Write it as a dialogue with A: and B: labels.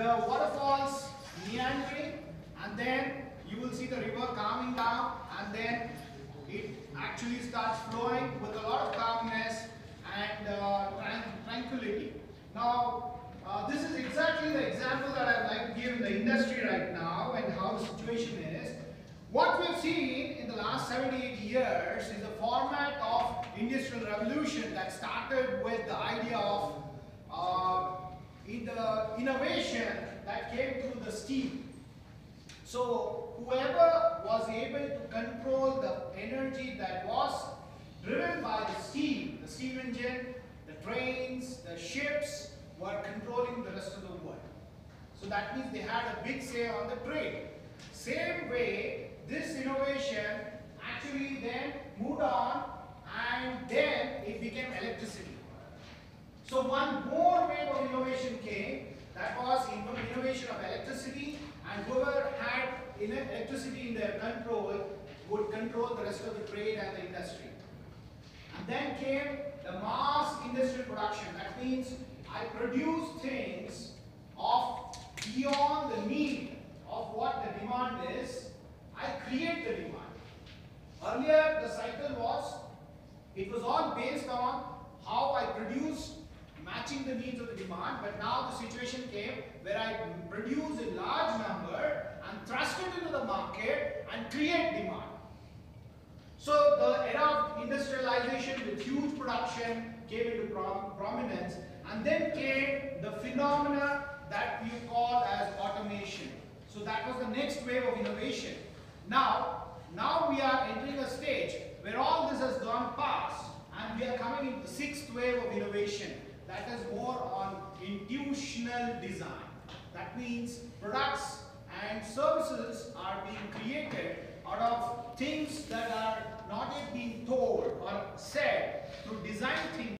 A: The waterfalls meandering and then you will see the river calming down and then it actually starts flowing with a lot of calmness and uh, tran tranquility. Now, uh, this is exactly the example that I'd like to give in the industry right now and how the situation is. What we've seen in the last 78 years is a format of industrial revolution that started with the idea of uh, the innovation that came through the steam. So whoever was able to control the energy that was driven by the steam, the steam engine, the trains, the ships were controlling the rest of the world. So that means they had a big say on the trade. Same way, this innovation actually then moved on and then it became electricity. So one more wave of innovation came, that was innovation of electricity and whoever had electricity in their control would control the rest of the trade and the industry. And then came the mass industrial production. That means I produce things of beyond the need of what the demand is. I create the demand. Earlier the cycle was, it was all based on how I produce matching the needs demand but now the situation came where I produce a large number and thrust it into the market and create demand. So the era of industrialization with huge production came into prom prominence and then came the phenomena that we call as automation. So that was the next wave of innovation. Now, now we are entering a stage where all this has gone past and we are coming into the sixth wave of innovation that is more on intuitional design. That means products and services are being created out of things that are not yet being told or said through design thinking.